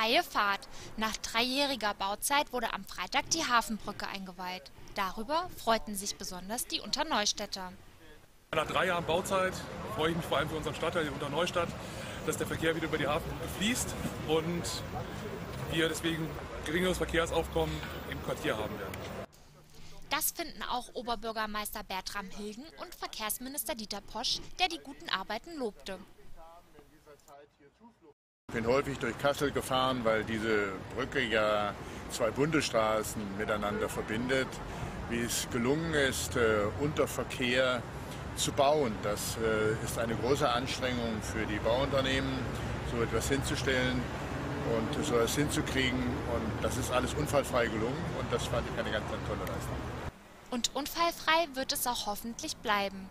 Freie Fahrt. Nach dreijähriger Bauzeit wurde am Freitag die Hafenbrücke eingeweiht. Darüber freuten sich besonders die Unterneustädter. Nach drei Jahren Bauzeit freue ich mich vor allem für unseren Stadtteil, die Unterneustadt, dass der Verkehr wieder über die Hafenbrücke fließt und wir deswegen geringeres Verkehrsaufkommen im Quartier haben werden. Das finden auch Oberbürgermeister Bertram Hilgen und Verkehrsminister Dieter Posch, der die guten Arbeiten lobte. Ich bin häufig durch Kassel gefahren, weil diese Brücke ja zwei Bundesstraßen miteinander verbindet. Wie es gelungen ist, äh, unter Verkehr zu bauen, das äh, ist eine große Anstrengung für die Bauunternehmen, so etwas hinzustellen und so etwas hinzukriegen. Und das ist alles unfallfrei gelungen und das fand ich eine ganz, ganz tolle Leistung. Und unfallfrei wird es auch hoffentlich bleiben.